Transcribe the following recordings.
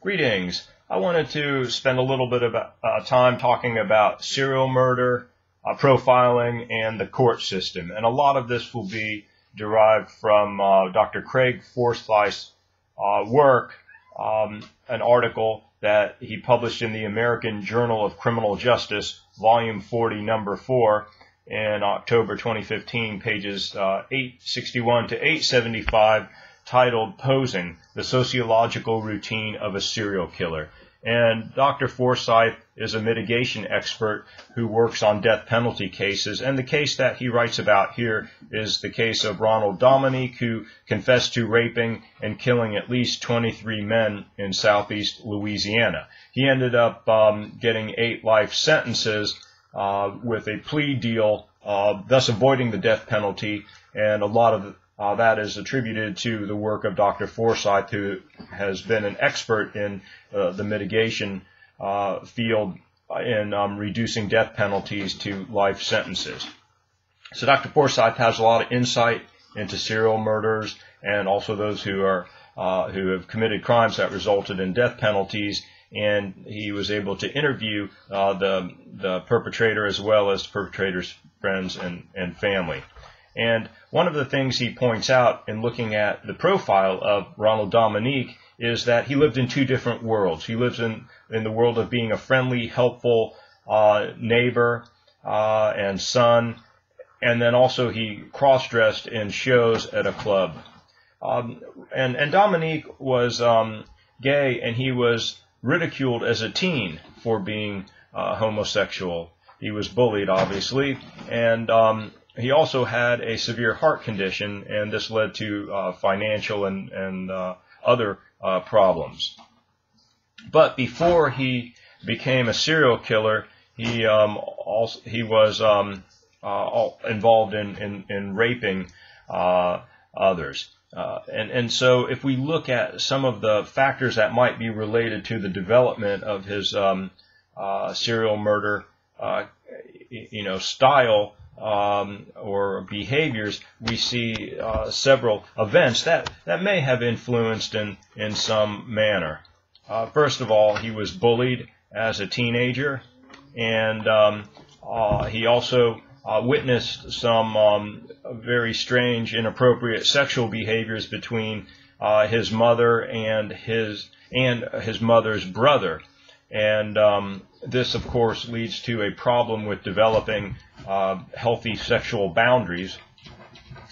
Greetings. I wanted to spend a little bit of uh, time talking about serial murder, uh, profiling, and the court system. And a lot of this will be derived from uh, Dr. Craig Forsyth's uh, work, um, an article that he published in the American Journal of Criminal Justice, Volume 40, Number 4, in October 2015, pages uh, 861 to 875 titled Posing, the Sociological Routine of a Serial Killer. And Dr. Forsyth is a mitigation expert who works on death penalty cases. And the case that he writes about here is the case of Ronald Dominique, who confessed to raping and killing at least 23 men in southeast Louisiana. He ended up um, getting eight life sentences uh, with a plea deal, uh, thus avoiding the death penalty. And a lot of uh, that is attributed to the work of Dr. Forsyth, who has been an expert in uh, the mitigation uh, field in um, reducing death penalties to life sentences. So Dr. Forsyth has a lot of insight into serial murders and also those who are uh, who have committed crimes that resulted in death penalties. And he was able to interview uh, the the perpetrator as well as the perpetrator's friends and, and family. And one of the things he points out in looking at the profile of Ronald Dominique is that he lived in two different worlds. He lives in, in the world of being a friendly, helpful uh, neighbor uh, and son, and then also he cross-dressed in shows at a club. Um, and, and Dominique was um, gay, and he was ridiculed as a teen for being uh, homosexual. He was bullied, obviously, and um, he also had a severe heart condition, and this led to uh, financial and, and uh, other uh, problems. But before he became a serial killer, he um, also he was um, uh, involved in in, in raping uh, others. Uh, and, and so if we look at some of the factors that might be related to the development of his um, serial murder, you know, style, um, or behaviors, we see uh, several events that, that may have influenced in, in some manner. Uh, first of all, he was bullied as a teenager, and um, uh, he also uh, witnessed some um, very strange, inappropriate sexual behaviors between uh, his mother and his and his mother's brother. And um, this, of course, leads to a problem with developing uh, healthy sexual boundaries.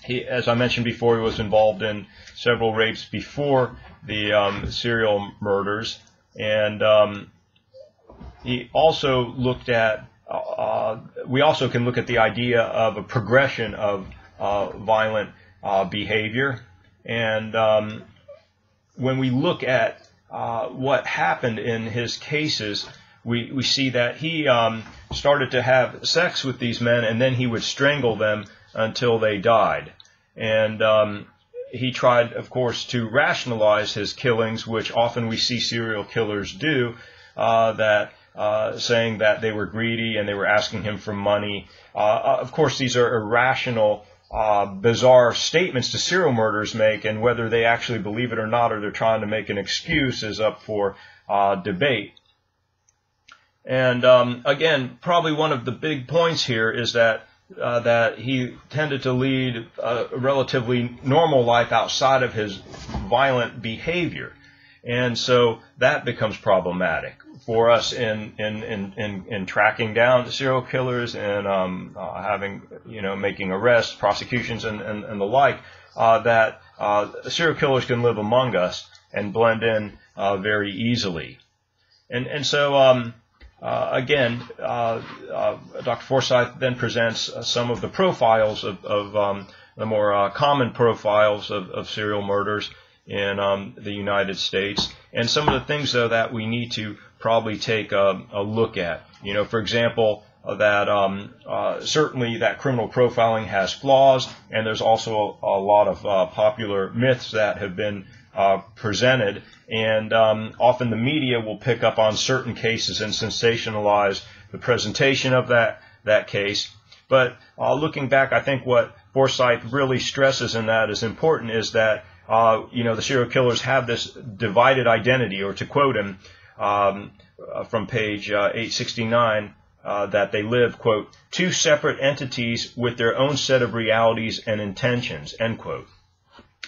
He, as I mentioned before, he was involved in several rapes before the um, serial murders, and um, he also looked at. Uh, we also can look at the idea of a progression of uh, violent uh, behavior, and um, when we look at uh, what happened in his cases, we, we see that he um, started to have sex with these men and then he would strangle them until they died. And um, he tried, of course, to rationalize his killings, which often we see serial killers do, uh, that uh, saying that they were greedy and they were asking him for money. Uh, uh of course, these are irrational uh, bizarre statements to serial murderers make, and whether they actually believe it or not, or they're trying to make an excuse, is up for uh, debate. And um, again, probably one of the big points here is that uh, that he tended to lead a relatively normal life outside of his violent behavior, and so that becomes problematic for us in in in in, in tracking down serial killers and um, uh, having you know making arrests, prosecutions, and and, and the like. Uh, that uh, serial killers can live among us and blend in uh, very easily, and and so. Um, again, uh, Dr. Forsyth then presents some of the profiles of, of um, the more common profiles of, of serial murders in um, the United States, and some of the things though that we need to probably take a, a look at. You know, for example, uh, that um, uh, certainly that criminal profiling has flaws, and there's also a, a lot of uh, popular myths that have been uh, presented, and um, often the media will pick up on certain cases and sensationalize the presentation of that that case. But uh, looking back, I think what Forsyth really stresses in that is important is that uh, you know, the serial killers have this divided identity, or to quote him um, uh, from page uh, 869, uh, that they live, quote, two separate entities with their own set of realities and intentions, end quote.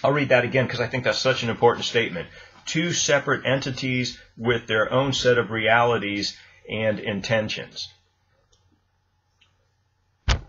I'll read that again because I think that's such an important statement. Two separate entities with their own set of realities and intentions.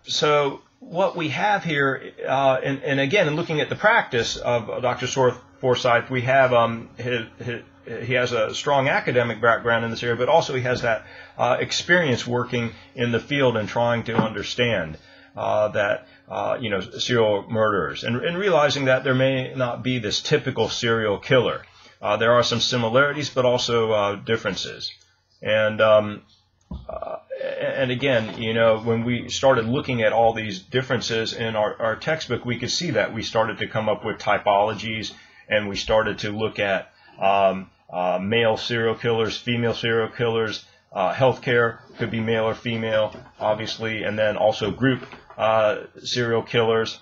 So what we have here, uh, and, and, again, in looking at the practice of Dr. Sorth Forsyth, we have um, his, his, he has a strong academic background in this area, but also he has that uh, experience working in the field and trying to understand uh, that uh, you know serial murderers, and, and, realizing that there may not be this typical serial killer. Uh, there are some similarities, but also uh, differences, and um, uh, and again, you know, when we started looking at all these differences in our, our textbook, we could see that we started to come up with typologies, and we started to look at um, uh, male serial killers, female serial killers, uh, healthcare could be male or female, obviously, and then also group uh, serial killers.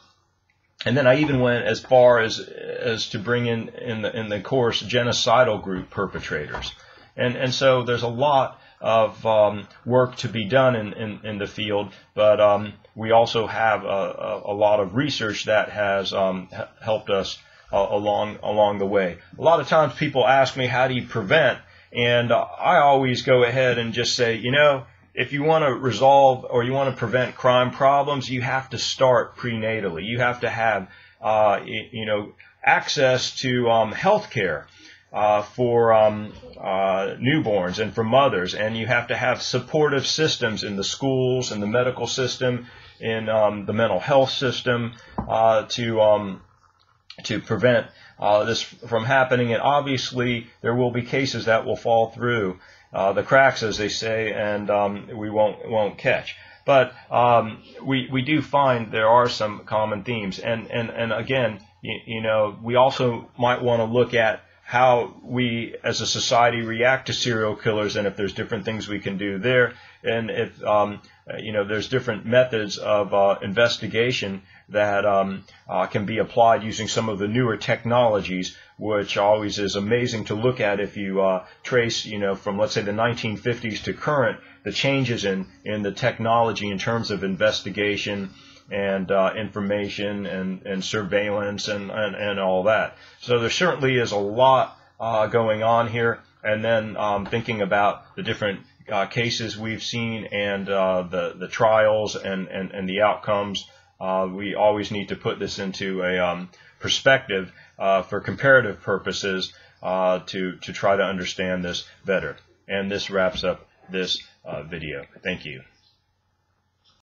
And then I even went as far as as to bring in in the in the course genocidal group perpetrators, and and so there's a lot of um, work to be done in, in, in the field, but um, we also have a, a, a, lot of research that has um, helped us uh, along along the way. A lot of times people ask me, how do you prevent? And I always go ahead and just say, you know, if you want to resolve or you want to prevent crime problems, you have to start prenatally. You have to have, uh, you know, access to um, health care uh, for um, uh, newborns and for mothers, and you have to have supportive systems in the schools, in the medical system, in um, the mental health system uh, to um, to prevent uh, this from happening. And obviously, there will be cases that will fall through uh, the cracks, as they say, and um, we won't won't catch. But um, we we do find there are some common themes, and and and again, you, you know, we also might want to look at how we as a society react to serial killers and if there's different things we can do there and if um, you know there's different methods of uh, investigation that um, uh, can be applied using some of the newer technologies which always is amazing to look at if you uh, trace you know from let's say the 1950s to current the changes in in the technology in terms of investigation and uh, information and, and surveillance and, and, and all that. So there certainly is a lot uh, going on here. And then um, thinking about the different uh, cases we've seen and uh, the, the trials and, and, and the outcomes, uh, we always need to put this into a um, perspective uh, for comparative purposes to, to try to understand this better. And this wraps up this video. Thank you.